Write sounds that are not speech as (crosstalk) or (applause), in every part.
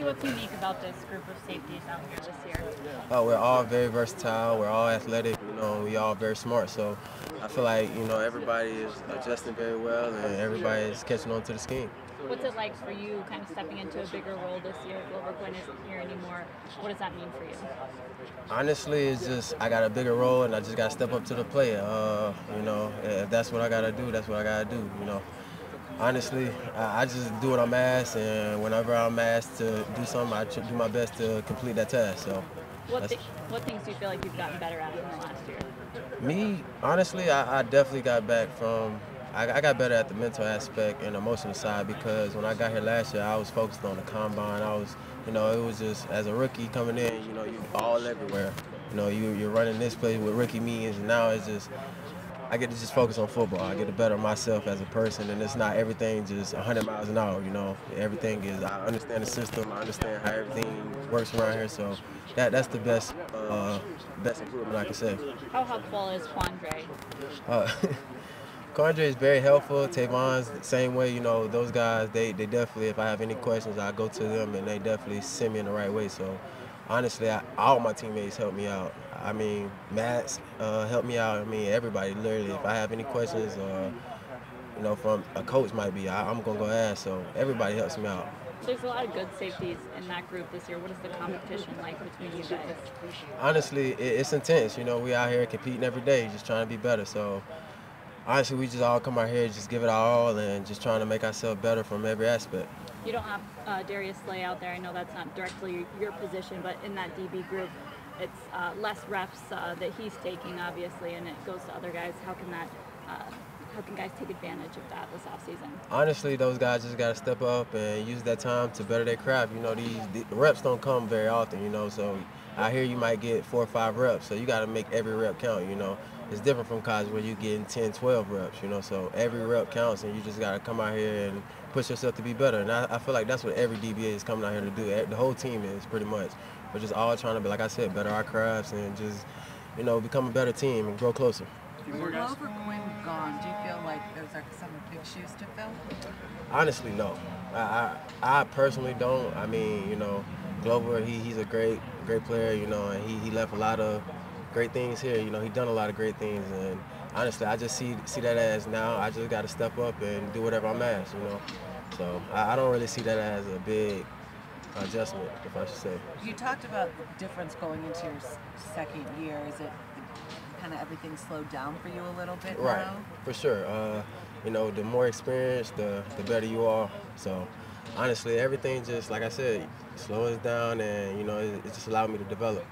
What's unique about this group of safeties out here this year? Uh, we're all very versatile. We're all athletic. You know, we all very smart. So I feel like you know everybody is adjusting very well, and everybody is catching on to the scheme. What's it like for you, kind of stepping into a bigger role this year? Glover Quin isn't here anymore. What does that mean for you? Honestly, it's just I got a bigger role, and I just got to step up to the plate. Uh, you know, if that's what I got to do, that's what I got to do. You know honestly, I, just do what I'm asked, and whenever I'm asked to do something, I do my best to complete that task. So, what, th what things do you feel like you've gotten better at in the last year? Me, honestly, I, I definitely got back from. I, I, got better at the mental aspect and emotional side because when I got here last year, I was focused on the combine. I was, you know, it was just as a rookie coming in, you know, you all everywhere. You know, you, you're running this place with rookie meetings, and now it's just I get to just focus on football. I get to better myself as a person, and it's not everything just 100 miles an hour. You know, everything is. I understand the system. I understand how everything works around here. So that that's the best uh, best improvement I can say. How helpful is Quandre? Uh, (laughs) Quandre is very helpful. Tavon's the same way. You know, those guys. They they definitely. If I have any questions, I go to them, and they definitely send me in the right way. So honestly, I, all my teammates help me out. I mean, Matt's uh, helped me out. I mean, everybody, literally. If I have any questions or, you know, from a coach might be, I, am going to go ask. So everybody helps me out. There's a lot of good safeties in that group this year. What is the competition like between you guys? Honestly, it, it's intense. You know, we out here competing every day, just trying to be better. So honestly, we just all come out here, just give it our all, and just trying to make ourselves better from every aspect. You don't have uh, Darius Slay out there. I know that's not directly your position, but in that DB group, it's uh, less reps uh, that he's taking, obviously, and it goes to other guys. How can that? Uh, how can guys take advantage of that this offseason? Honestly, those guys just got to step up and use that time to better their craft. You know, these the reps don't come very often. You know, so out here you might get four or five reps, so you got to make every rep count. You know, it's different from college where you're getting 10, 12 reps. You know, so every rep counts, and you just got to come out here and push yourself to be better. And I, I feel like that's what every DBA is coming out here to do. The whole team is pretty much. We're just all trying to be, like I said, better our crafts and just, you know, become a better team and grow closer. With Glover Quin gone, do you feel like those are some big shoes to fill? Honestly, no. I, I, I personally don't. I mean, you know, Glover, he, he's a great great player, you know, and he, he left a lot of great things here. You know, he done a lot of great things, and honestly, I just see see that as now I just got to step up and do whatever I'm asked, you know. So I, I don't really see that as a big adjustment, if I should say. You talked about the difference going into your second year. Is it kind of everything slowed down for you a little bit right, now? for sure. Uh, you know, the more experience, the the better you are. So honestly, everything just like I said, slows down, and you know, it, it just allowed me to develop.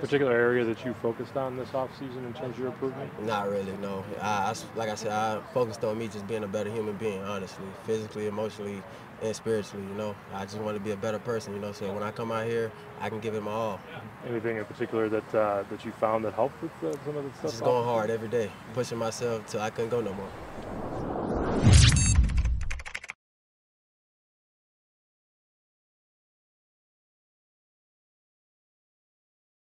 Particular area that you focused on this offseason in terms of your improvement? Not really, no. I, I, like I said, I focused on me just being a better human being, honestly, physically, emotionally, and spiritually. You know, I just want to be a better person. You know, so when I come out here, I can give it my all. Anything in particular that uh, that you found that helped with uh, some of the stuff? Just going hard every day, pushing myself till I couldn't go no more.